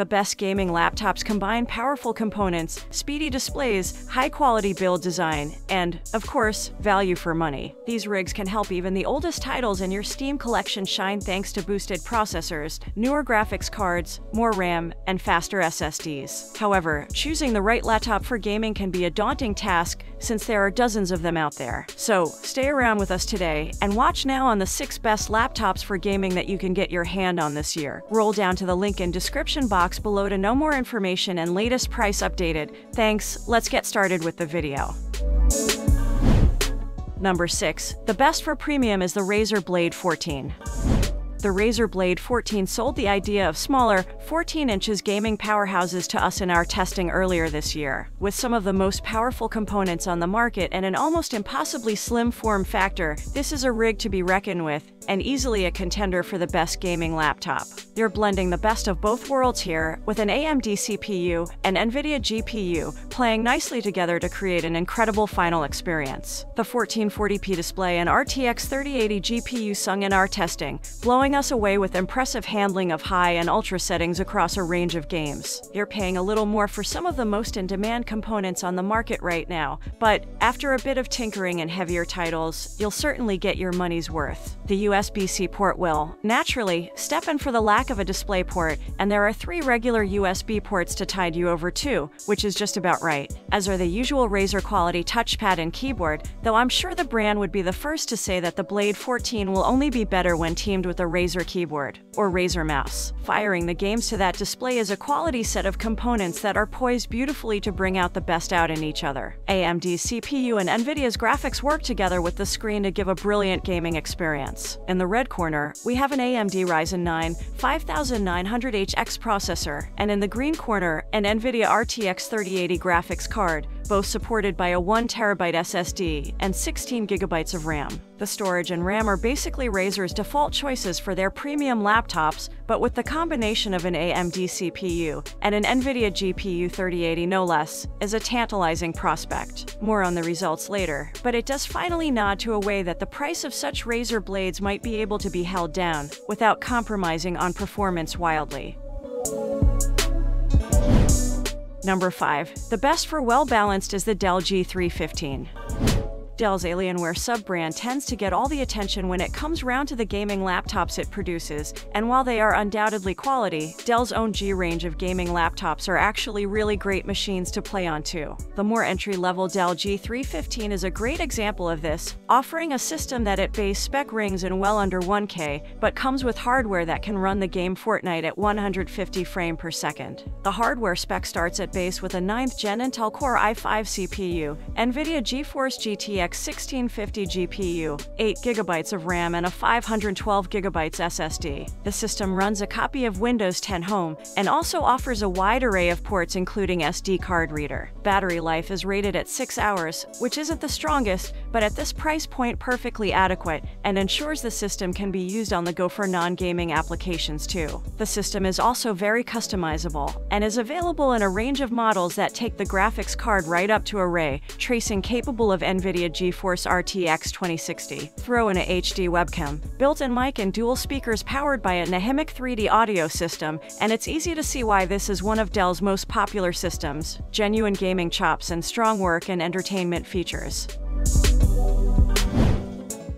The best gaming laptops combine powerful components, speedy displays, high-quality build design, and, of course, value for money. These rigs can help even the oldest titles in your Steam collection shine thanks to boosted processors, newer graphics cards, more RAM, and faster SSDs. However, choosing the right laptop for gaming can be a daunting task since there are dozens of them out there. So, stay around with us today and watch now on the 6 best laptops for gaming that you can get your hand on this year. Roll down to the link in description box below to know more information and latest price updated. Thanks, let's get started with the video. Number 6. The best for premium is the Razer Blade 14 the Razer Blade 14 sold the idea of smaller, 14 inches gaming powerhouses to us in our testing earlier this year. With some of the most powerful components on the market and an almost impossibly slim form factor, this is a rig to be reckoned with and easily a contender for the best gaming laptop. You're blending the best of both worlds here, with an AMD CPU and NVIDIA GPU playing nicely together to create an incredible final experience. The 1440p display and RTX 3080 GPU sung in our testing, blowing us away with impressive handling of high and ultra settings across a range of games. You're paying a little more for some of the most in-demand components on the market right now, but after a bit of tinkering and heavier titles, you'll certainly get your money's worth. The USB-C port will, naturally, step in for the lack of a display port, and there are three regular USB ports to tide you over too, which is just about right, as are the usual Razer quality touchpad and keyboard, though I'm sure the brand would be the first to say that the Blade 14 will only be better when teamed with a Razer keyboard, or Razer mouse. Firing the games to that display is a quality set of components that are poised beautifully to bring out the best out in each other. AMD's CPU and NVIDIA's graphics work together with the screen to give a brilliant gaming experience. In the red corner, we have an AMD Ryzen 9 5900HX processor, and in the green corner, an NVIDIA RTX 3080 graphics card, both supported by a 1TB SSD and 16GB of RAM. The storage and RAM are basically Razer's default choices for their premium laptops, but with the combination of an AMD CPU and an NVIDIA GPU 3080 no less, is a tantalizing prospect. More on the results later, but it does finally nod to a way that the price of such Razer blades might be able to be held down, without compromising on performance wildly. Number 5. The best for well-balanced is the Dell G3 15. Dell's Alienware sub-brand tends to get all the attention when it comes round to the gaming laptops it produces, and while they are undoubtedly quality, Dell's own G range of gaming laptops are actually really great machines to play on too. The more entry-level Dell G3 15 is a great example of this, offering a system that at base spec rings in well under 1K, but comes with hardware that can run the game Fortnite at 150 frame per second. The hardware spec starts at base with a 9th gen Intel Core i5 CPU, NVIDIA GeForce GTX 1650 GPU, 8GB of RAM, and a 512GB SSD. The system runs a copy of Windows 10 Home and also offers a wide array of ports including SD card reader. Battery life is rated at 6 hours, which isn't the strongest, but at this price point perfectly adequate and ensures the system can be used on the go for non-gaming applications too. The system is also very customizable and is available in a range of models that take the graphics card right up to a ray tracing capable of NVIDIA GeForce RTX 2060. Throw in a HD webcam, built-in mic and dual speakers powered by a Nahimic 3D audio system, and it's easy to see why this is one of Dell's most popular systems. Genuine gaming chops and strong work and entertainment features.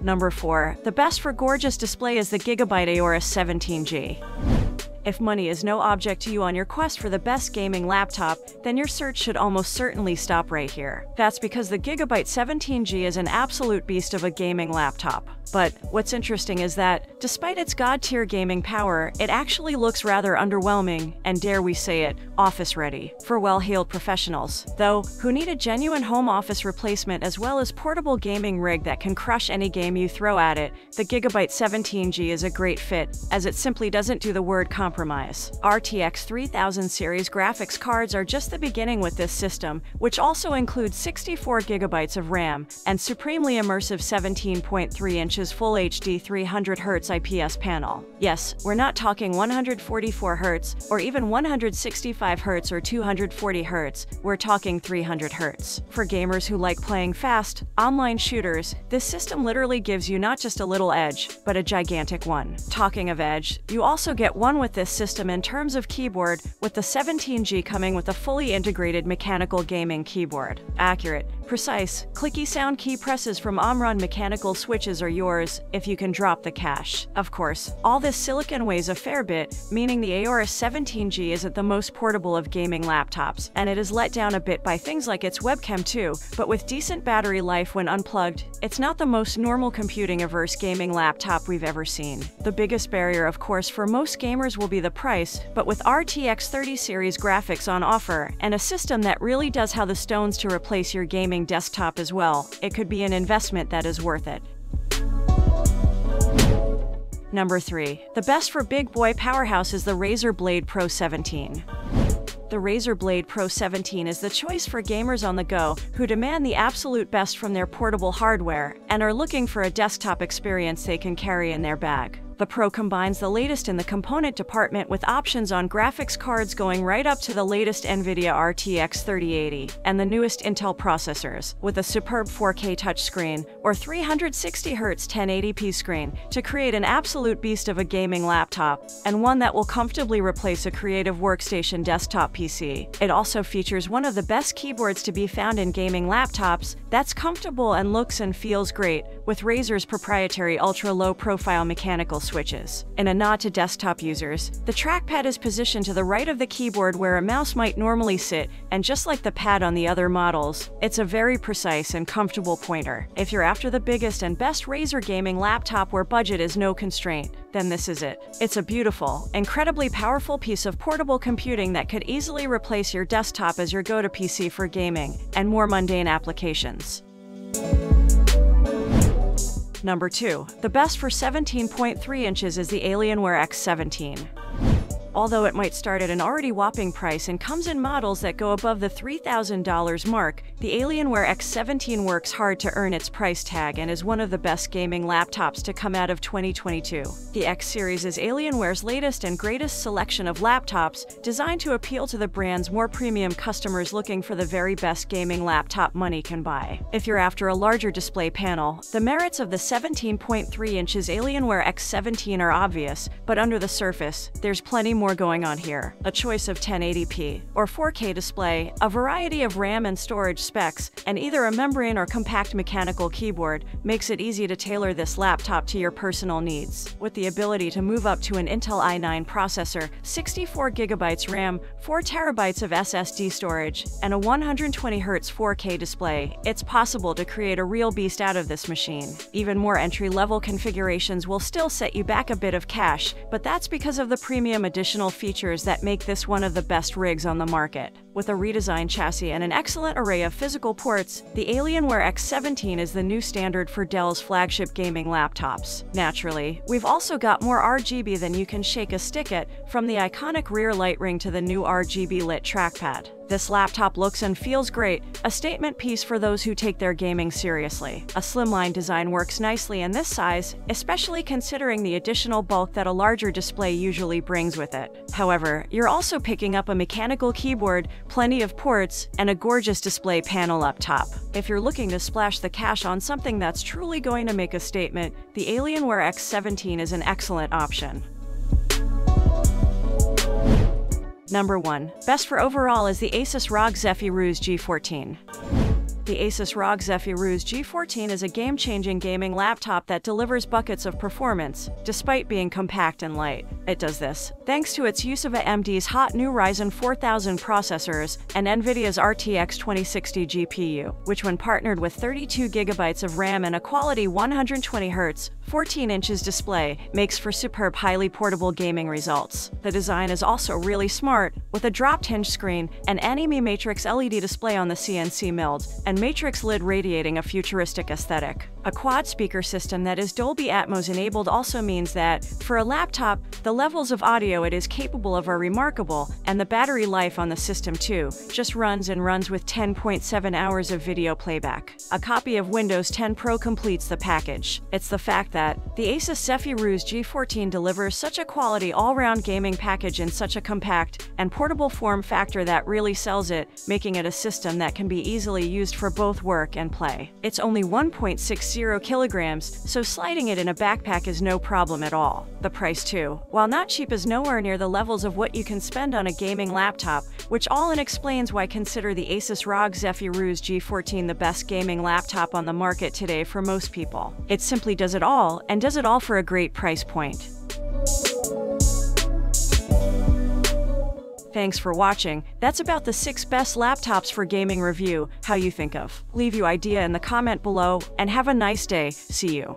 Number 4. The best for gorgeous display is the Gigabyte Aorus 17G. If money is no object to you on your quest for the best gaming laptop, then your search should almost certainly stop right here. That's because the Gigabyte 17G is an absolute beast of a gaming laptop. But what's interesting is that, despite its god-tier gaming power, it actually looks rather underwhelming, and dare we say it, office-ready, for well-heeled professionals, though, who need a genuine home office replacement as well as portable gaming rig that can crush any game you throw at it, the Gigabyte 17G is a great fit, as it simply doesn't do the word compromise. RTX 3000 series graphics cards are just the beginning with this system, which also includes 64 gigabytes of RAM and supremely immersive 17.3 inches full HD 300Hz IPS panel. Yes, we're not talking 144Hz or even 165Hz or 240Hz, we're talking 300Hz. For gamers who like playing fast, online shooters, this system literally gives you not just a little edge, but a gigantic one. Talking of edge, you also get one with this this system in terms of keyboard, with the 17G coming with a fully integrated mechanical gaming keyboard. Accurate, precise, clicky sound key presses from Omron mechanical switches are yours if you can drop the cash. Of course, all this silicon weighs a fair bit, meaning the Aorus 17G isn't the most portable of gaming laptops, and it is let down a bit by things like its webcam too, but with decent battery life when unplugged, it's not the most normal computing averse gaming laptop we've ever seen. The biggest barrier, of course, for most gamers will be the price, but with RTX 30 series graphics on offer and a system that really does how the stones to replace your gaming desktop as well, it could be an investment that is worth it. Number 3. The best for big boy powerhouse is the Razer Blade Pro 17. The Razer Blade Pro 17 is the choice for gamers on the go who demand the absolute best from their portable hardware and are looking for a desktop experience they can carry in their bag. The Pro combines the latest in the component department with options on graphics cards going right up to the latest NVIDIA RTX 3080 and the newest Intel processors, with a superb 4K touchscreen or 360Hz 1080p screen to create an absolute beast of a gaming laptop, and one that will comfortably replace a creative workstation desktop PC. It also features one of the best keyboards to be found in gaming laptops that's comfortable and looks and feels great, with Razer's proprietary ultra-low profile mechanical switches. In a nod to desktop users, the trackpad is positioned to the right of the keyboard where a mouse might normally sit, and just like the pad on the other models, it's a very precise and comfortable pointer. If you're after the biggest and best Razer gaming laptop where budget is no constraint, then this is it. It's a beautiful, incredibly powerful piece of portable computing that could easily replace your desktop as your go-to PC for gaming and more mundane applications. Number 2. The best for 17.3 inches is the Alienware X17 although it might start at an already whopping price and comes in models that go above the $3,000 mark, the Alienware X17 works hard to earn its price tag and is one of the best gaming laptops to come out of 2022. The X series is Alienware's latest and greatest selection of laptops, designed to appeal to the brand's more premium customers looking for the very best gaming laptop money can buy. If you're after a larger display panel, the merits of the 17.3 inches Alienware X17 are obvious, but under the surface, there's plenty more more going on here. A choice of 1080p or 4K display, a variety of RAM and storage specs, and either a membrane or compact mechanical keyboard makes it easy to tailor this laptop to your personal needs. With the ability to move up to an Intel i9 processor, 64GB RAM, 4TB of SSD storage, and a 120Hz 4K display, it's possible to create a real beast out of this machine. Even more entry-level configurations will still set you back a bit of cash, but that's because of the premium edition additional features that make this one of the best rigs on the market. With a redesigned chassis and an excellent array of physical ports, the Alienware X17 is the new standard for Dell's flagship gaming laptops. Naturally, we've also got more RGB than you can shake a stick at, from the iconic rear light ring to the new RGB lit trackpad. This laptop looks and feels great, a statement piece for those who take their gaming seriously. A slimline design works nicely in this size, especially considering the additional bulk that a larger display usually brings with it. However, you're also picking up a mechanical keyboard, plenty of ports, and a gorgeous display panel up top. If you're looking to splash the cash on something that's truly going to make a statement, the Alienware X17 is an excellent option. Number 1. Best for overall is the Asus ROG Zephyrus G14. The Asus ROG Zephyrus G14 is a game-changing gaming laptop that delivers buckets of performance, despite being compact and light. It does this thanks to its use of AMD's hot new Ryzen 4000 processors and NVIDIA's RTX 2060 GPU, which when partnered with 32GB of RAM and a quality 120Hz, 14 inches display makes for superb highly portable gaming results. The design is also really smart, with a dropped hinge screen, an AniMe Matrix LED display on the CNC milled, and matrix lid radiating a futuristic aesthetic. A quad speaker system that is Dolby Atmos enabled also means that, for a laptop, the levels of audio it is capable of are remarkable, and the battery life on the system too, just runs and runs with 10.7 hours of video playback. A copy of Windows 10 Pro completes the package. It's the fact that the Asus Zephyrus G14 delivers such a quality all-round gaming package in such a compact and portable form factor that really sells it, making it a system that can be easily used for both work and play. It's only 1.60 kilograms, so sliding it in a backpack is no problem at all. The price too, while not cheap is nowhere near the levels of what you can spend on a gaming laptop, which all in explains why I consider the Asus ROG Zephyrus G14 the best gaming laptop on the market today for most people. It simply does it all, and does it all for a great price point. Thanks for watching. That's about the 6 best laptops for gaming review, how you think of. Leave your idea in the comment below, and have a nice day. See you.